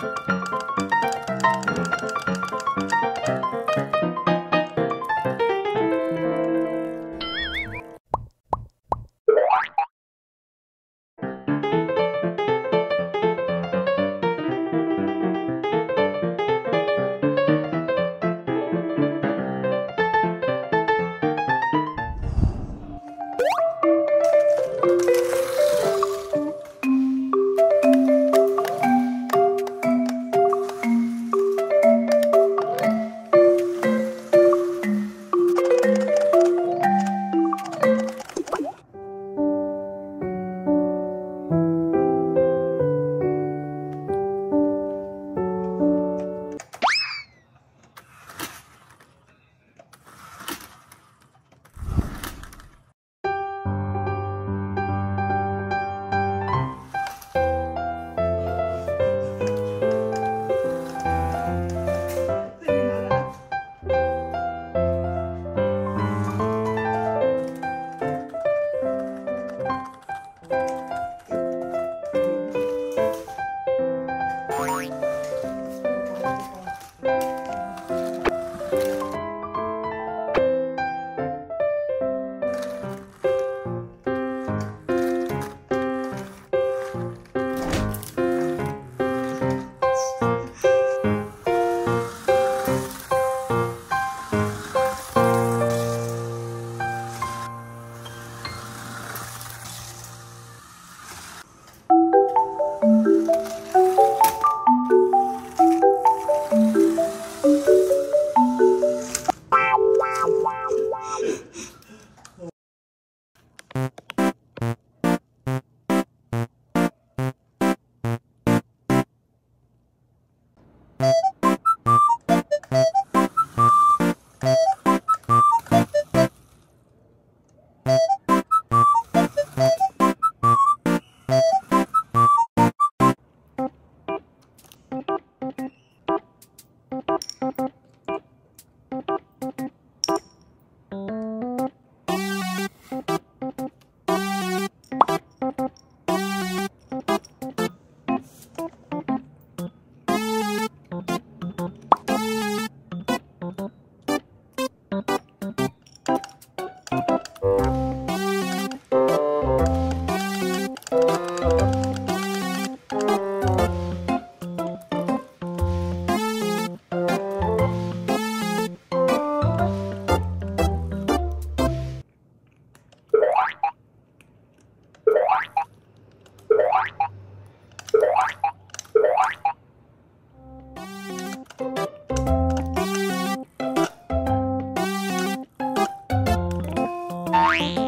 Bye. you Bye.